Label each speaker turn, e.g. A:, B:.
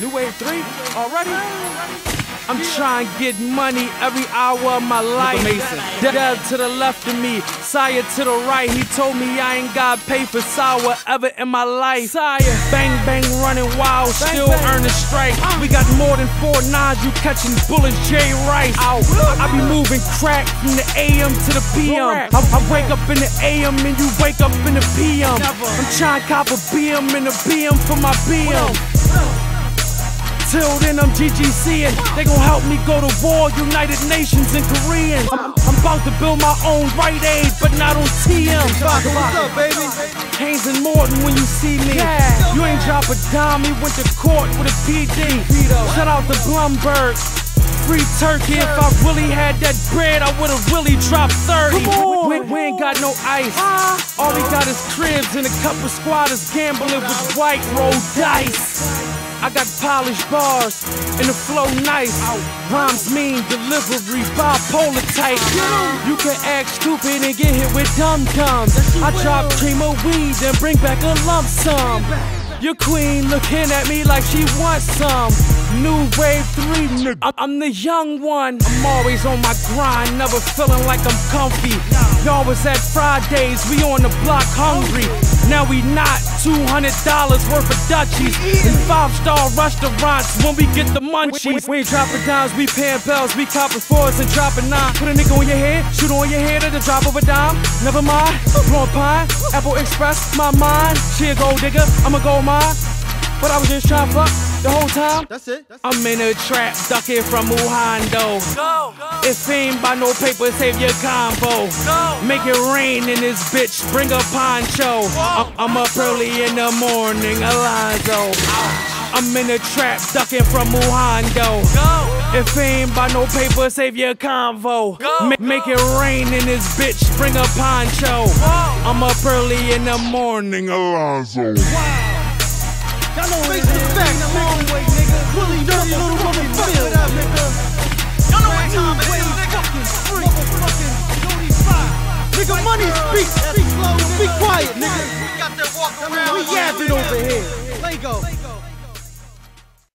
A: New Wave 3? Already? I'm trying to get money every hour of my life. Dead to the left of me, Sire to the right. He told me I ain't got pay for sour ever in my life. Sire, bang bang running wild, still earning strike. We got more than four nines, you catching bullets, Jay Rice. I be moving crack from the AM to the PM. I, I wake up in the AM and you wake up in the PM. I'm trying to cop a BM and a BM for my BM. Till then, I'm GGCing. They gon' help me go to war, United Nations and Korean. I'm, I'm about to build my own Rite Aid, but not on TM.
B: What's up, baby?
A: Haines and Morton when you see me. You ain't drop a dime, he went to court with a PD. Shout out to Blumberg. Free turkey, if I really had that bread, I would've really dropped 30. We, we ain't got no ice. All we got is cribs and a couple squatters gambling with white roll dice. I got polished bars and the flow nice. Rhymes mean delivery, bipolar type. You can act stupid and get hit with dum dums. I drop cream of weed and bring back a lump sum. Your queen looking at me like she wants some. New wave three, nigga. I'm- the young one. I'm always on my grind, never feeling like I'm comfy. Y'all was at Fridays, we on the block hungry. Now we not $200 worth of Dutchies in five star restaurants when we get the munchies. We ain't dropping dimes, we paying bells, we copping fours and dropping nine. Put a nigga on your head, shoot on your head at the drop of a dime. Never mind, blowing pine, Apple Express, my mind. She a gold digger, I'm a gold mine. But I was just trying to fuck the whole time.
B: That's it. That's
A: I'm in a trap, ducking from Wuhan though. If ain't by no paper, save your combo. Make it rain in this bitch, bring a poncho. I'm, I'm up early in the morning, Alonzo. I'm in a trap, ducking from Wuhan though. If ain't by no paper, save your convo. Ma- make it rain in this bitch, bring a poncho. I'm up early in the morning, Alonzo.
B: Y'all know face the facts, nigga. Way, nigga. Willie dirty little motherfucker. What up, nigga? Y'all know what time it is, nigga. Motherfucking. Nigga, money speaks. Speak slow. Be quiet, nigga.
C: We got that walk around.
B: We yapping over here. Lego.